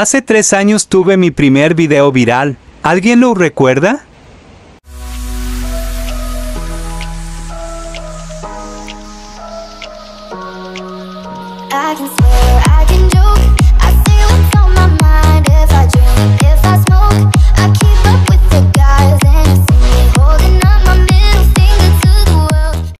Hace tres años tuve mi primer video viral. ¿Alguien lo recuerda?